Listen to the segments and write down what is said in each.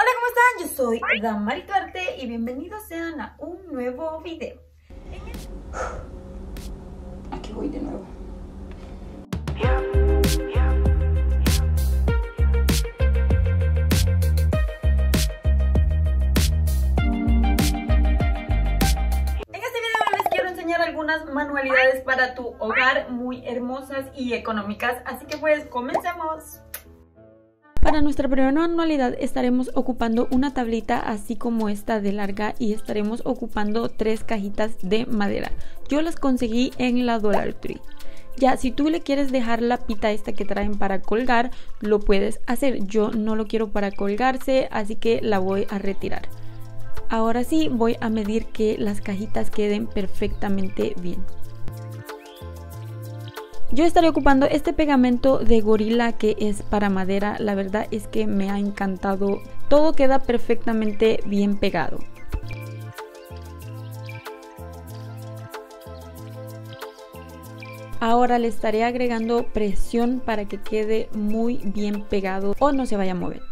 Hola, ¿cómo están? Yo soy Damari Tuarte y bienvenidos sean a un nuevo video. Aquí voy de nuevo. En este video les quiero enseñar algunas manualidades para tu hogar muy hermosas y económicas, así que pues comencemos. Para nuestra primera manualidad estaremos ocupando una tablita así como esta de larga y estaremos ocupando tres cajitas de madera. Yo las conseguí en la Dollar Tree. Ya, si tú le quieres dejar la pita esta que traen para colgar, lo puedes hacer. Yo no lo quiero para colgarse, así que la voy a retirar. Ahora sí, voy a medir que las cajitas queden perfectamente bien. Yo estaré ocupando este pegamento de gorila que es para madera. La verdad es que me ha encantado. Todo queda perfectamente bien pegado. Ahora le estaré agregando presión para que quede muy bien pegado o no se vaya a mover.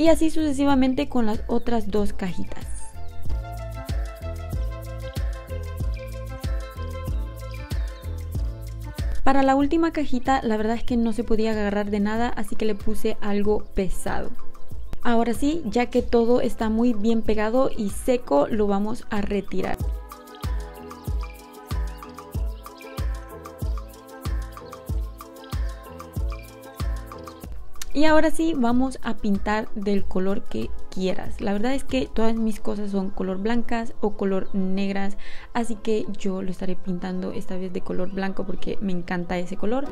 Y así sucesivamente con las otras dos cajitas. Para la última cajita la verdad es que no se podía agarrar de nada así que le puse algo pesado. Ahora sí, ya que todo está muy bien pegado y seco, lo vamos a retirar. Y ahora sí vamos a pintar del color que quieras. La verdad es que todas mis cosas son color blancas o color negras. Así que yo lo estaré pintando esta vez de color blanco porque me encanta ese color.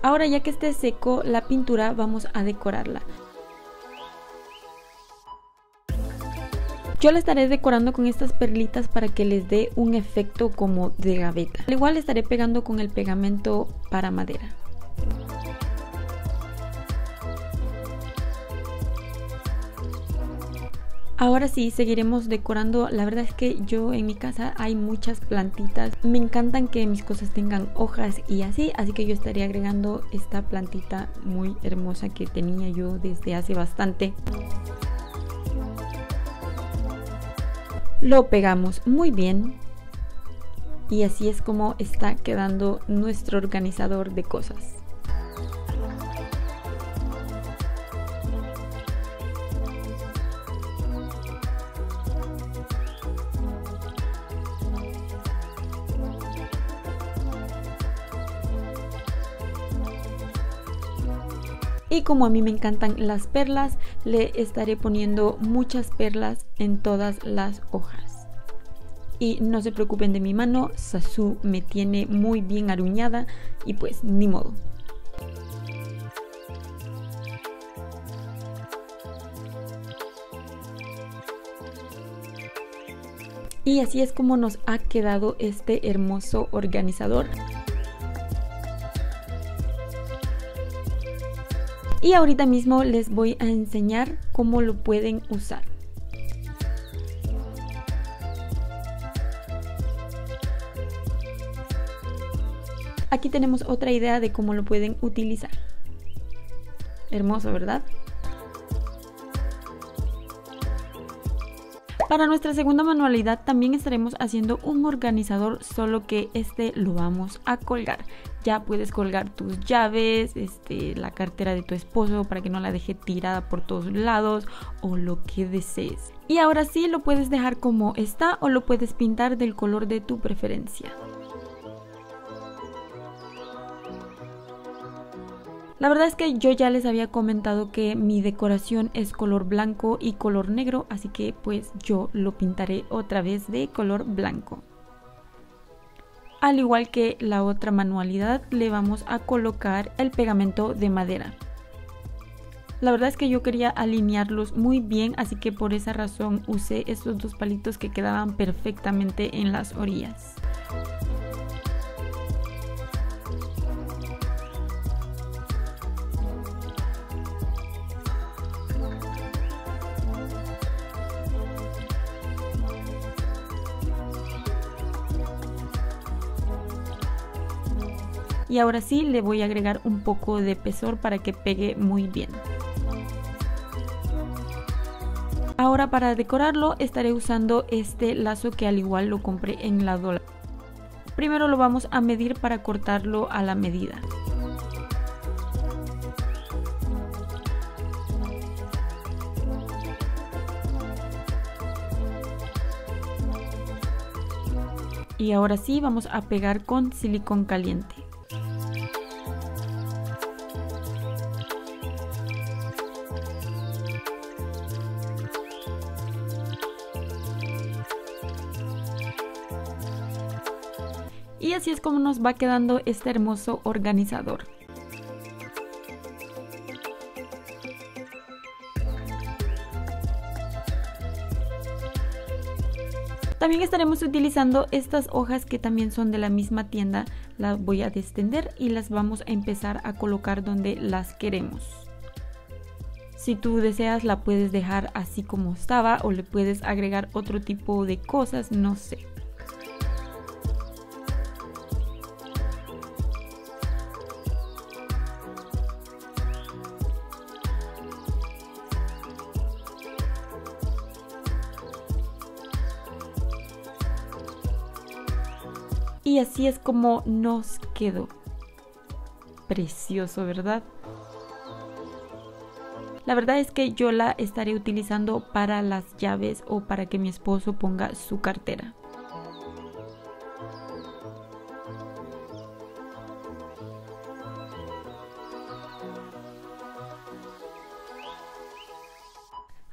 Ahora ya que esté seco la pintura vamos a decorarla. Yo la estaré decorando con estas perlitas para que les dé un efecto como de gaveta. Al igual estaré pegando con el pegamento para madera. Ahora sí, seguiremos decorando. La verdad es que yo en mi casa hay muchas plantitas. Me encantan que mis cosas tengan hojas y así. Así que yo estaré agregando esta plantita muy hermosa que tenía yo desde hace bastante. Lo pegamos muy bien. Y así es como está quedando nuestro organizador de cosas. Y como a mí me encantan las perlas, le estaré poniendo muchas perlas en todas las hojas. Y no se preocupen de mi mano, Sasu me tiene muy bien aruñada y pues ni modo. Y así es como nos ha quedado este hermoso organizador. Y ahorita mismo les voy a enseñar cómo lo pueden usar. Aquí tenemos otra idea de cómo lo pueden utilizar. Hermoso, ¿verdad? Para nuestra segunda manualidad también estaremos haciendo un organizador, solo que este lo vamos a colgar. Ya puedes colgar tus llaves, este, la cartera de tu esposo para que no la deje tirada por todos lados o lo que desees. Y ahora sí lo puedes dejar como está o lo puedes pintar del color de tu preferencia. La verdad es que yo ya les había comentado que mi decoración es color blanco y color negro, así que pues yo lo pintaré otra vez de color blanco. Al igual que la otra manualidad, le vamos a colocar el pegamento de madera. La verdad es que yo quería alinearlos muy bien, así que por esa razón usé estos dos palitos que quedaban perfectamente en las orillas. Y ahora sí le voy a agregar un poco de pesor para que pegue muy bien. Ahora para decorarlo estaré usando este lazo que al igual lo compré en la dólar. Primero lo vamos a medir para cortarlo a la medida. Y ahora sí vamos a pegar con silicón caliente. Y así es como nos va quedando este hermoso organizador. También estaremos utilizando estas hojas que también son de la misma tienda. Las voy a descender y las vamos a empezar a colocar donde las queremos. Si tú deseas la puedes dejar así como estaba o le puedes agregar otro tipo de cosas, no sé. Y así es como nos quedó. Precioso, ¿verdad? La verdad es que yo la estaré utilizando para las llaves o para que mi esposo ponga su cartera.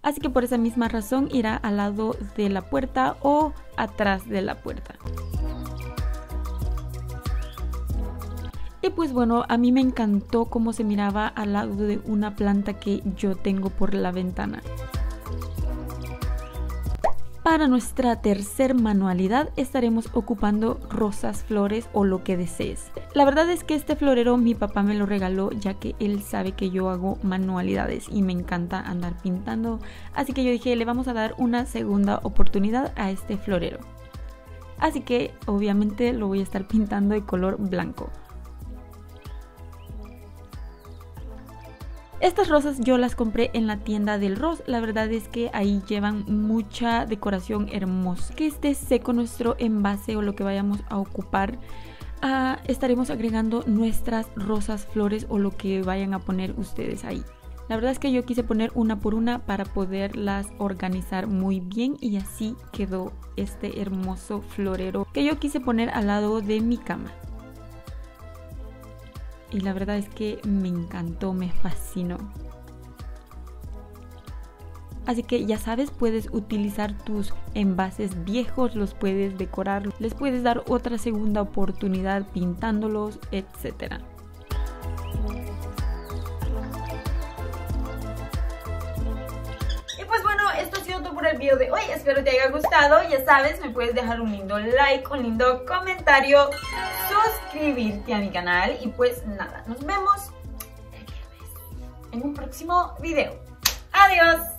Así que por esa misma razón irá al lado de la puerta o atrás de la puerta. Y pues bueno, a mí me encantó cómo se miraba al lado de una planta que yo tengo por la ventana. Para nuestra tercer manualidad estaremos ocupando rosas, flores o lo que desees. La verdad es que este florero mi papá me lo regaló ya que él sabe que yo hago manualidades y me encanta andar pintando. Así que yo dije le vamos a dar una segunda oportunidad a este florero. Así que obviamente lo voy a estar pintando de color blanco. Estas rosas yo las compré en la tienda del Ros. La verdad es que ahí llevan mucha decoración hermosa. Que esté seco nuestro envase o lo que vayamos a ocupar. Ah, estaremos agregando nuestras rosas, flores o lo que vayan a poner ustedes ahí. La verdad es que yo quise poner una por una para poderlas organizar muy bien y así quedó este hermoso florero que yo quise poner al lado de mi cama y la verdad es que me encantó, me fascinó. Así que ya sabes, puedes utilizar tus envases viejos, los puedes decorar, les puedes dar otra segunda oportunidad pintándolos, etcétera. El video de hoy. Espero te haya gustado. Ya sabes, me puedes dejar un lindo like, un lindo comentario, suscribirte a mi canal. Y pues nada, nos vemos en un próximo video. Adiós.